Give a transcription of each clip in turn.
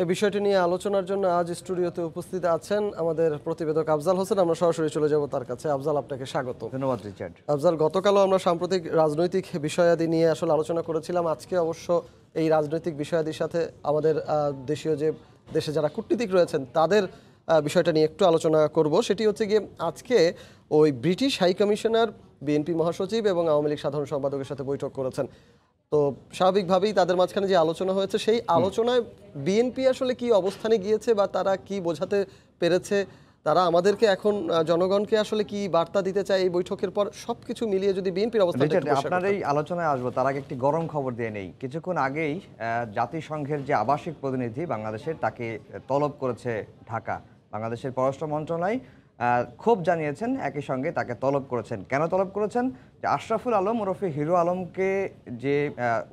এই বিষয়টি নিয়ে আলোচনার জন্য আজ স্টুডিওতে উপস্থিত আছেন আমাদের প্রতিবেদক আফজাল হোসেন। আমরা সরাসরি চলে যাব তার কাছে। আফজাল আপনাকে স্বাগত। ধন্যবাদ রিচার্ড। আফজাল গতকালও আমরা সাম্প্রতিক রাজনৈতিক বিষয়াদি নিয়ে আসলে আলোচনা করেছিলাম। আজকে অবশ্য এই রাজনৈতিক বিষয়াদির সাথে আমাদের দেশীয় যে দেশে যারা কূটনীতিক রয়েছেন তাদের বিষয়টা নিয়ে একটু আলোচনা করব। সেটি হচ্ছে গিয়ে আজকে ওই ব্রিটিশ হাই কমিশনার বিএনপি মহাসচিব এবং আওয়ামী লীগ সাধারণ সম্পাদকের সাথে বৈঠক করেছেন। তো স্বাভাবিকভাবেই তাদের মাঝখানে যে আলোচনা হয়েছে সেই আলোচনায় বিএনপি আসলে কি অবস্থানে গিয়েছে বা তারা কি বোঝাতে পেরেছে? তারা আমাদেরকে এখন জনগণকে আসলে কি বার্তা দিতে চায় এই বৈঠকের পর? সবকিছু মিলিয়ে যদি বিএনপির অবস্থা আপনার এই আলোচনায় আসব তার আগে একটি গরম খবর দিয়ে নেই। কিছুক্ষণ আগেই জাতিসংঘের যে আবাসিক প্রতিনিধি বাংলাদেশের তাকে তলব করেছে ঢাকা। বাংলাদেশের পররাষ্ট্র মন্ত্রণালয় ক্ষোভ জানিয়েছেন একই সঙ্গে তাকে তলব করেছেন। কেন তলব করেছেন? যে আশরাফুল আলম ওরফে হিরো আলমকে যে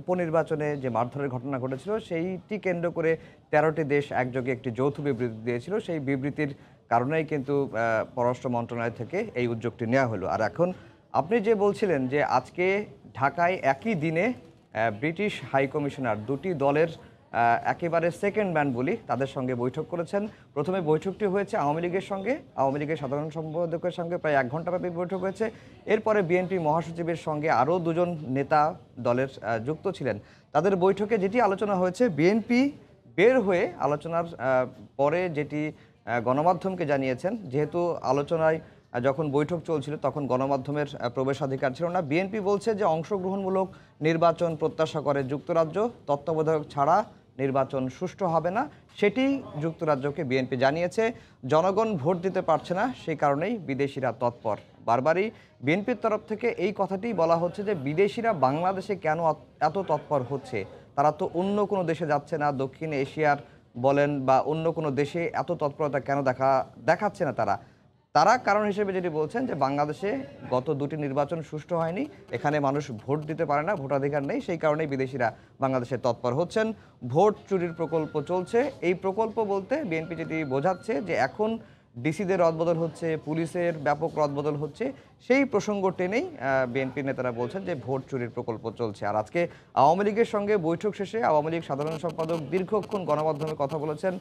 উপনির্বাচনে যে মারধরের ঘটনা ঘটেছিল, সেইটি কেন্দ্র করে তেরোটি দেশ একযোগে একটি যৌথ বিবৃতি দিয়েছিল। সেই বিবৃতির কারণেই কিন্তু পররাষ্ট্র মন্ত্রণালয় থেকে এই উদ্যোগটি নেওয়া হলো। আর এখন আপনি যে বলছিলেন যে, আজকে ঢাকায় একই দিনে ব্রিটিশ হাইকমিশনার দুটি দলের একেবারে সেকেন্ড ম্যান বলি তাদের সঙ্গে বৈঠক করেছেন। প্রথমে বৈঠকটি হয়েছে আওয়ামী লীগের সঙ্গে। আওয়ামী লীগের সাধারণ সম্পাদকের সঙ্গে প্রায় এক ঘন্টাব্যাপী বৈঠক হয়েছে। এরপরে বিএনপি মহাসচিবের সঙ্গে আরও দুজন নেতা দলের যুক্ত ছিলেন। তাদের বৈঠকে যেটি আলোচনা হয়েছে, বিএনপি বের হয়ে আলোচনার পরে যেটি গণমাধ্যমকে জানিয়েছেন, যেহেতু আলোচনায় যখন বৈঠক চলছিল তখন গণমাধ্যমের প্রবেশাধিকার ছিল না। বিএনপি বলছে যে অংশগ্রহণমূলক নির্বাচন প্রত্যাশা করে যুক্তরাজ্য। তত্ত্বাবধায়ক ছাড়া নির্বাচন সুষ্ঠু হবে না, সেটি যুক্তরাজ্যকে বিএনপি জানিয়েছে। জনগণ ভোট দিতে পারছে না, সেই কারণেই বিদেশিরা তৎপর। বারবারই বিএনপির তরফ থেকে এই কথাটি বলা হচ্ছে যে, বিদেশিরা বাংলাদেশে কেন এত তৎপর হচ্ছে? তারা তো অন্য কোনো দেশে যাচ্ছে না, দক্ষিণ এশিয়ার বলেন বা অন্য কোনো দেশে এত তৎপরতা কেন দেখা, দেখাচ্ছে না তারা? তারা কারণ হিসেবে যেটি বলছেন যে বাংলাদেশে গত দুটি নির্বাচন সুষ্ঠু হয়নি, এখানে মানুষ ভোট দিতে পারে না, ভোটাধিকার নেই, সেই কারণেই বিদেশিরা বাংলাদেশে তৎপর হচ্ছেন। ভোট চুরির প্রকল্প চলছে। এই প্রকল্প বলতে বিএনপি যেটি বোঝাচ্ছে যে এখন ডিসিদের রদবদল হচ্ছে, পুলিশের ব্যাপক রদবদল হচ্ছে, সেই প্রসঙ্গ টেনেই বিএনপি নেতারা বলছেন যে ভোট চুরির প্রকল্প চলছে। আর আজকে আওয়ামী লীগের সঙ্গে বৈঠক শেষে আওয়ামী লীগ সাধারণ সম্পাদক দীর্ঘক্ষণ গণমাধ্যমে কথা বলেছেন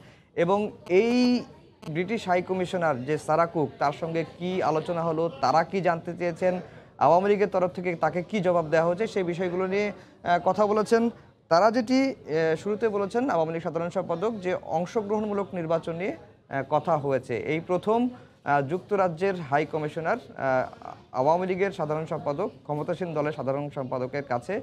এবং এই ব্রিটিশ হাই কমিশনার যে সারাকুক তার সঙ্গে কি আলোচনা হলো, তারা কি জানতে চেয়েছেন, আওয়ামী লীগের তরফ থেকে তাকে কি জবাব দেওয়া হয়েছে, সেই বিষয়গুলো নিয়ে কথা বলেছেন। তারা যেটি শুরুতে বলেছেন আওয়ামী লীগ সাধারণ সম্পাদক যে অংশগ্রহণমূলক নির্বাচন নিয়ে কথা হয়েছে। এই প্রথম যুক্তরাজ্যের হাই কমিশনার আওয়ামী লীগের সাধারণ সম্পাদক, ক্ষমতাসীন দলের সাধারণ সম্পাদকের কাছে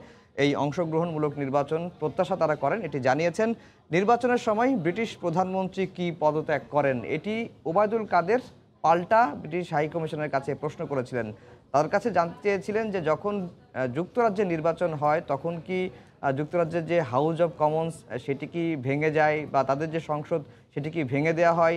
এই অংশগ্রহণমূলক নির্বাচন প্রত্যাশা তারা করেন, এটি জানিয়েছেন। নির্বাচনের সময় ব্রিটিশ প্রধানমন্ত্রী কি পদত্যাগ করেন, এটি ওবায়দুল কাদের পাল্টা ব্রিটিশ হাই কমিশনের কাছে প্রশ্ন করেছিলেন। তার কাছে জানতে চেয়েছিলেন যে যখন যুক্তরাজ্যে নির্বাচন হয়, তখন কি যুক্তরাজ্যের যে হাউস অব কমন্স সেটি কি ভেঙে যায় বা তাদের যে সংসদ, সেটি কি ভেঙে দেওয়া হয়?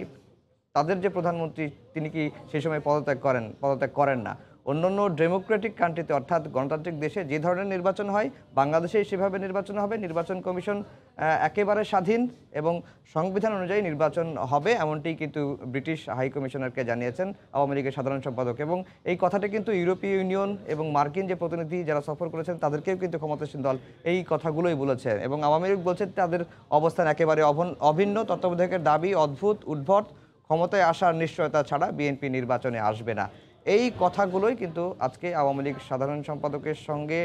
তাদের যে প্রধানমন্ত্রী, তিনি কি সেই সময় পদত্যাগ করেন পদত্যাগ করেন না। অন্যান্য ডেমোক্রেটিক কান্ট্রিতে, অর্থাৎ গণতান্ত্রিক দেশে যে ধরনের নির্বাচন হয়, বাংলাদেশে সেভাবে নির্বাচন হবে। নির্বাচন কমিশন একেবারে স্বাধীন এবং সংবিধান অনুযায়ী নির্বাচন হবে, এমনটি কিন্তু ব্রিটিশ হাই কমিশনারকে জানিয়েছেন আওয়ামী লীগের সাধারণ সম্পাদক। এবং এই কথাটি কিন্তু ইউরোপীয় ইউনিয়ন এবং মার্কিন যে প্রতিনিধি যারা সফর করেছেন, তাদেরকেও কিন্তু ক্ষমতাসীন দল এই কথাগুলোই বলেছে। এবং আওয়ামী লীগ বলছে, তাদের অবস্থান একেবারে অভন- অভিন্ন, তত্ত্বাবধায়কের দাবি, অদ্ভুত, উদ্ভট, ক্ষমতায় আসার নিশ্চয়তা ছাড়া বিএনপি নির্বাচনে আসবে না। এই কথাগুলোই কিন্তু আজকে আওয়ামী লীগ সাধারণ সম্পাদকের সঙ্গে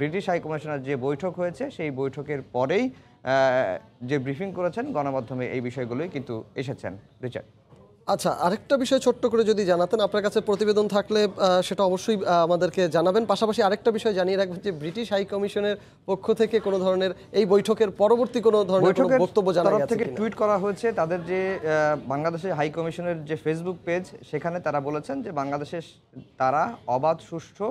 ব্রিটিশ হাইকমিশনার যে বৈঠক হয়েছে, সেই বৈঠকের পরেই যে ব্রিফিং করেছেন গণমাধ্যমে এই বিষয়গুলোই কিন্তু এসেছেন। রিচার্ড। আচ্ছা আরেকটা বিষয় ছোট্ট করে যদি জানাতেন আপনার কাছে প্রতিবেদন থাকলে সেটা অবশ্যই আমাদেরকে জানাবেন। পাশাপাশি আরেকটা বিষয় জানিয়ে রাখবেন যে ব্রিটিশ হাই কমিশনের পক্ষ থেকে কোনো ধরনের এই বৈঠকের পরবর্তী কোনো ধরনের বক্তব্য জানা গেছে থেকে টুইট করা হয়েছে তাদের যে বাংলাদেশের হাই কমিশনের যে ফেসবুক পেজ সেখানে তারা বলেছেন যে বাংলাদেশের তারা অবাধ সুষ্ঠু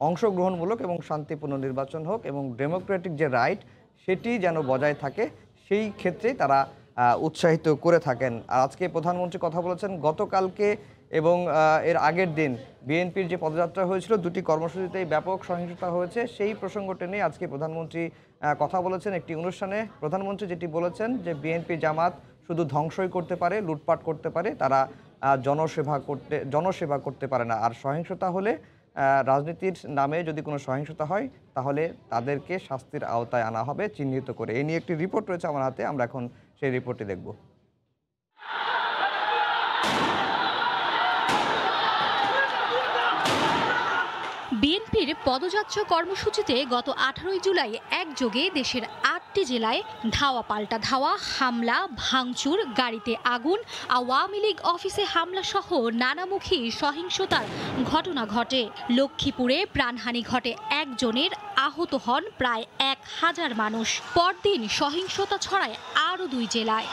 অংশগ্রহণমূলক এবং শান্তিপূর্ণ নির্বাচন হোক এবং ডেমোক্রেটিক যে রাইট সেটি যেন বজায় থাকে সেই ক্ষেত্রে তারা উৎসাহিত করে থাকেন। আর আজকে প্রধানমন্ত্রী কথা বলেছেন, গতকালকে এবং এর আগের দিন বিএনপির যে পদযাত্রা হয়েছিল, দুটি কর্মসূচিতেই ব্যাপক সহিংসতা হয়েছে। সেই প্রসঙ্গটি নিয়ে আজকে প্রধানমন্ত্রী কথা বলেছেন একটি অনুষ্ঠানে। প্রধানমন্ত্রী যেটি বলেছেন যে, বিএনপি জামাত শুধু ধ্বংসই করতে পারে, লুটপাট করতে পারে, তারা জনসেবা করতে জনসেবা করতে পারে না। আর সহিংসতা হলে রাজনীতির নামে যদি কোনো সহিংসতা হয়, তাহলে তাদেরকে শাস্তির আওতায় আনা হবে, চিহ্নিত করে। এই নিয়ে একটি রিপোর্ট রয়েছে আমার হাতে, আমরা এখন সেই রিপোর্টটি দেখব। বিএনপির পদযাত্রা কর্মসূচিতে গত আঠারোই জুলাই একযোগে দেশের আটটি জেলায় ধাওয়া পাল্টা ধাওয়া, হামলা, ভাঙচুর, গাড়িতে আগুন, আওয়ামী লীগ অফিসে হামলা সহ নানামুখী সহিংসতার ঘটনা ঘটে। লক্ষ্মীপুরে প্রাণহানি ঘটে একজনের, আহত হন প্রায় এক হাজার মানুষ। পরদিন সহিংসতা ছড়ায় আরও দুই জেলায়।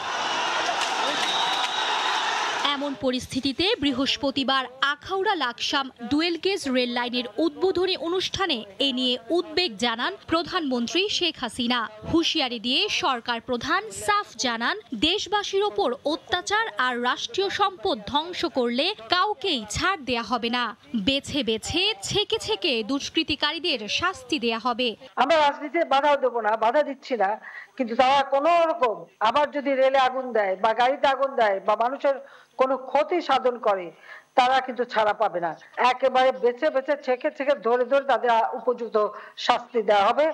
এমন পরিস্থিতিতে বৃহস্পতিবার Akhaura Laksam dual gauge rail লাইনের উদ্বোধনী অনুষ্ঠানে এ নিয়ে উদ্বেগ জানান প্রধানমন্ত্রী শেখ হাসিনা। হুঁশিয়ারি দিয়ে সরকার প্রধান সাফ জানান, দেশবাসীর ওপর অত্যাচার আর রাষ্ট্রীয় সম্পদ ধ্বংস করলে কাউকেই ছাড় দেয়া হবে না। বেছে বেছে, ছেকে ছেকে দুষ্কৃতিকারীদের শাস্তি দেয়া হবে। আমরা রাজনীতিতে বাধাও দেবো না, বাধা দিচ্ছি না। কিন্তু তারা কোনো রকম আবার যদি রেলে আগুন দেয় বা গাড়িতে আগুন দেয় বা মানুষের কোনো ক্ষতি সাধন করে তারা কিন্তু ছাড়া পাবে না। একেবারে বেছে বেছে ছেকে ছেকে ধরে ধরে তাদের উপযুক্ত শাস্তি দেওয়া হবে।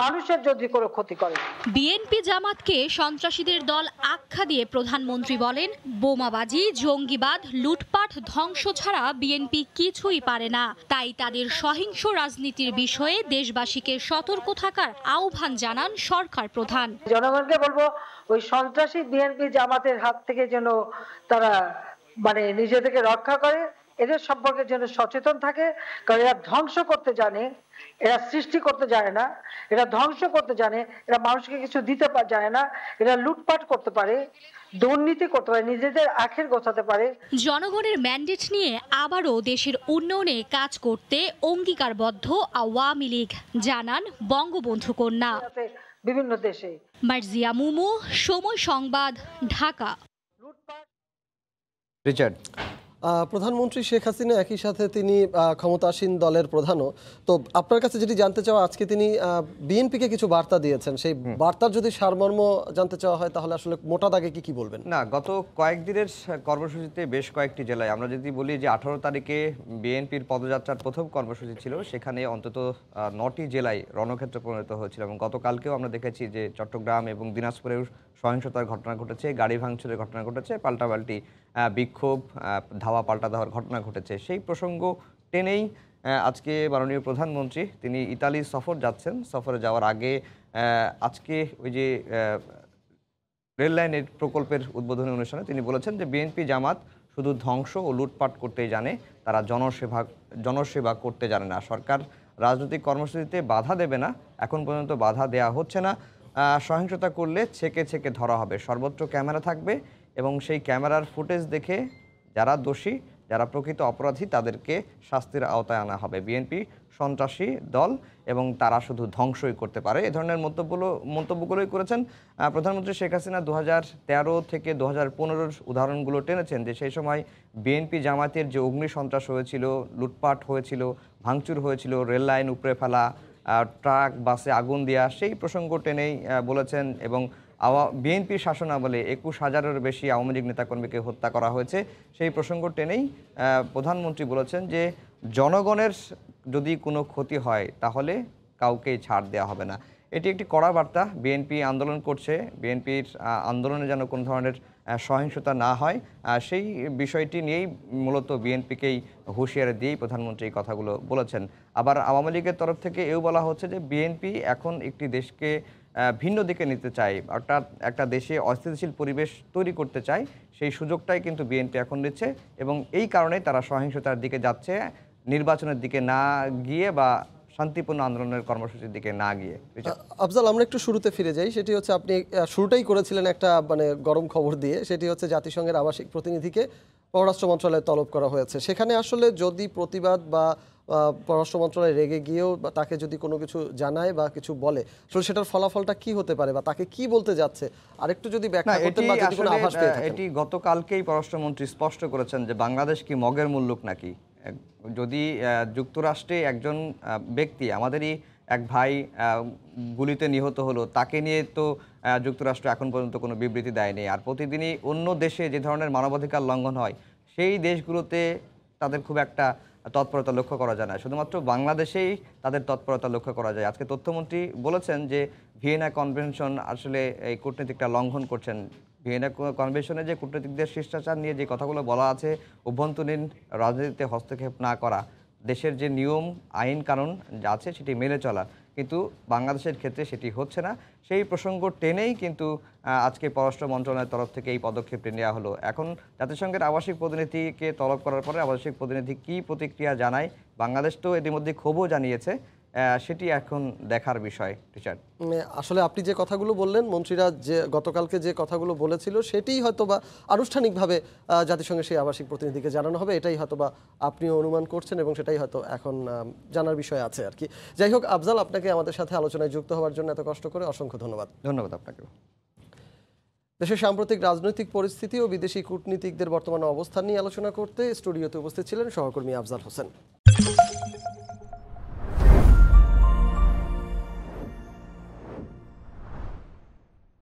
মানুষের যদি কোনো ক্ষতি করে। বিএনপি জামাতকে সন্ত্রাসীদের দল আখ্যা দিয়ে প্রধানমন্ত্রী বলেন বোমাবাজি জঙ্গিবাদ লুটপাট ধ্বংস ছাড়া বিএনপি কিছুই পারে না। তাই তাদের সহিংস রাজনীতির বিষয়ে দেশবাসীকে সতর্ক থাকার আহ্বান জানান সরকার প্রধান। জনগণকে বলব ওই সন্ত্রাসী বিএনপি জামাতের হাত থেকে যেন তারা মানে নিজেদেরকে রক্ষা করে এদের সম্পর্কে যেন সচেতন থাকে কারণ এরা ধ্বংস করতে জানে এরা সৃষ্টি করতে জানে না এরা ধ্বংস করতে জানে এরা মানুষকে কিছু দিতে জানে না এরা লুটপাট করতে পারে দুর্নীতি করতে পারে নিজেদের আখের গোছাতে পারে। জনগণের ম্যান্ডেট নিয়ে আবারও দেশের উন্নয়নে কাজ করতে অঙ্গীকারবদ্ধ আওয়ামী লীগ জানান বঙ্গবন্ধু কন্যা বিভিন্ন দেশে। মার্জিয়া মুমু সময় সংবাদ ঢাকা। রিচার্ড। প্রধানমন্ত্রী শেখ হাসিনা একই সাথে তিনি ক্ষমতাসীন দলের প্রধানও। তো আপনার কাছে যেটি জানতে চাওয়া আজকে তিনি বিএনপিকে কিছু বার্তা দিয়েছেন। সেই বার্তার যদি সারমর্ম জানতে চাওয়া হয় তাহলে আসলে মোটা দাগে কি কি বলবেন? না গত কয়েকদিনের কর্মসূচিতে বেশ কয়েকটি জেলায় আমরা যদি বলি যে আঠারো তারিখে বিএনপির পদযাত্রার প্রথম কর্মসূচি ছিল সেখানে অন্তত নটি জেলায় রণক্ষেত্র পরিণত হয়েছিল। এবং গতকালকেও আমরা দেখেছি যে চট্টগ্রাম এবং দিনাজপুরেও সহিংসতার ঘটনা ঘটেছে গাড়ি ভাঙচুরের ঘটনা ঘটেছে পাল্টাপাল্টি বিক্ষোভ ধাওয়া পাল্টা দেওয়ার ঘটনা ঘটেছে। সেই প্রসঙ্গ টেনেই আজকে মাননীয় প্রধানমন্ত্রী তিনি ইতালি সফর যাচ্ছেন। সফরে যাওয়ার আগে আজকে ওই যে আহ, রেল লাইনের প্রকল্পের উদ্বোধনী অনুষ্ঠানে তিনি বলেছেন যে বিএনপি জামাত শুধু ধ্বংস ও লুটপাট করতেই জানে তারা জনসেবা জনসেবা করতে জানে না। সরকার রাজনৈতিক কর্মসূচিতে বাধা দেবে না এখন পর্যন্ত বাধা দেয়া হচ্ছে না। সহিংসতা করলে ছেকে ছেকে ধরা হবে। সর্বোচ্চ ক্যামেরা থাকবে এবং সেই ক্যামেরার ফুটেজ দেখে যারা দোষী, যারা প্রকৃত অপরাধী, তাদেরকে শাস্তির আওতায় আনা হবে। বিএনপি সন্ত্রাসী দল এবং তারা শুধু ধ্বংসই করতে পারে। এ ধরনের মন্তব্যগুলো, মন্তব্যগুলোই করেছেন প্রধানমন্ত্রী শেখ হাসিনা দু তেরো থেকে দু হাজার পনেরোর উদাহরণগুলো টেনেছেন যে সেই সময় বিএনপি জামাতের যে অগ্নি সন্ত্রাস হয়েছিল, লুটপাট হয়েছিল, ভাঙচুর হয়েছিল, রেল লাইন উপড়ে ফেলা ট্রাক, বাসে আগুন দেওয়া সেই প্রসঙ্গ টেনেই বলেছেন এবং আওয়া, বিএনপির শাসনামলে একুশ হাজারের বেশি আওয়ামী লীগ নেতাকর্মীকে হত্যা করা হয়েছে। সেই প্রসঙ্গ টেনেই প্রধানমন্ত্রী বলেছেন যে জনগণের যদি কোনো ক্ষতি হয়, তাহলে কাউকেই ছাড় দেওয়া হবে না। এটি একটি কড়া বার্তা। বিএনপি আন্দোলন করছে। বিএনপির আন্দোলনে যেন কোনো ধরনের সহিংসতা না হয়। সেই বিষয়টি নিয়েই মূলত বিএনপিকেই হুঁশিয়ারি দিয়েই প্রধানমন্ত্রী এই কথাগুলো বলেছেন। আবার আওয়ামী লীগের তরফ থেকে এও বলা হচ্ছে যে বিএনপি এখন একটি দেশকে ভিন্ন দিকে নিতে চায়, অর্থাৎ একটা দেশে অস্থিতিশীল পরিবেশ তৈরি করতে চায়, সেই সুযোগটাই কিন্তু বিএনপি এখন নিচ্ছে এবং এই কারণে তারা সহিংসতার দিকে যাচ্ছে। নির্বাচনের দিকে না গিয়ে বা শান্তিপূর্ণ আন্দোলনের কর্মসূচির দিকে না গিয়ে। আফজাল আমরা একটু শুরুতে ফিরে যাই। সেটি হচ্ছে আপনি শুরুটাই করেছিলেন একটা মানে গরম খবর দিয়ে। সেটি হচ্ছে জাতিসংঘের আবাসিক প্রতিনিধিকে পররাষ্ট্র মন্ত্রণালয়ে তলব করা হয়েছে। সেখানে আসলে যদি প্রতিবাদ বা পররাষ্ট্র মন্ত্রণালয় রেগে গিয়েও বা তাকে যদি কোনো কিছু জানায় বা কিছু বলে আসলে সেটার ফলাফলটা কি হতে পারে বা তাকে কি বলতে যাচ্ছে? আরেকটু যদি ব্যাখ্যা এটি করতেন বা যদি কোনো আভাস পেয়ে এটি গতকালকেই পররাষ্ট্রমন্ত্রী স্পষ্ট করেছেন যে বাংলাদেশ কি মগের মুল্লুক নাকি? যদি যুক্তরাষ্ট্রে একজন ব্যক্তি আমাদেরই এক ভাই গুলিতে নিহত হলো, তাকে নিয়ে তো যুক্তরাষ্ট্র এখন পর্যন্ত কোনো বিবৃতি দেয়নি। আর প্রতিদিনই অন্য দেশে যে ধরনের মানবাধিকার লঙ্ঘন হয়, সেই দেশগুলোতে তাদের খুব একটা তৎপরতা লক্ষ্য করা যায় না। শুধুমাত্র বাংলাদেশেই তাদের তৎপরতা লক্ষ্য করা যায়। আজকে তথ্যমন্ত্রী বলেছেন যে, ভিয়েনা কনভেনশন আসলে এই কূটনীতিকটা লঙ্ঘন করছেন। ভিয়েনা কনভেনশনে যে কূটনীতিকদের শিষ্টাচার নিয়ে যে কথাগুলো বলা আছে, অভ্যন্তরীণ রাজনীতিতে হস্তক্ষেপ না করা, দেশের যে নিয়ম, আইন, কানুন যা আছে সেটি মেনে চলা। কিন্তু বাংলাদেশের ক্ষেত্রে সেটি হচ্ছে না। সেই প্রসঙ্গ টেনেই কিন্তু আজকে পররাষ্ট্র মন্ত্রণালয়ের তরফ থেকে এই পদক্ষেপটি নেওয়া হলো। এখন জাতিসংঘের আবাসিক প্রতিনিধিকে তলব করার পরে আবাসিক প্রতিনিধি কী প্রতিক্রিয়া জানায়, বাংলাদেশ তো এর মধ্যে ক্ষোভও জানিয়েছে। সেটি এখন দেখার বিষয় টিচার আসলে আপনি যে কথাগুলো বললেন মন্ত্রীরা যে গতকালকে যে কথাগুলো বলেছিল সেটিই হয়তো বা আনুষ্ঠানিকভাবে জাতিসংঘের সেই আবাসিক প্রতিনিধিকে জানানো হবে। এটাই হয়তো বা আপনিও অনুমান করছেন এবং সেটাই হয়তো এখন জানার বিষয় আছে আর কি। যাই হোক আফজাল আপনাকে আমাদের সাথে আলোচনায় যুক্ত হওয়ার জন্য এত কষ্ট করে অসংখ্য ধন্যবাদ। ধন্যবাদ আপনাকে দেশের সাম্প্রতিক রাজনৈতিক পরিস্থিতি ও বিদেশি কূটনীতিকদের বর্তমান অবস্থান নিয়ে আলোচনা করতে স্টুডিওতে উপস্থিত ছিলেন সহকর্মী আফজাল হোসেন।